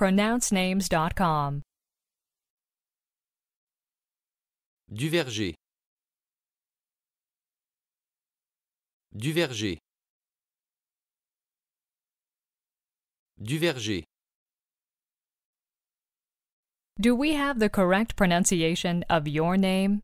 pronouncenames.com. Duverger. Duverger. Duverger. Do we have the correct pronunciation of your name?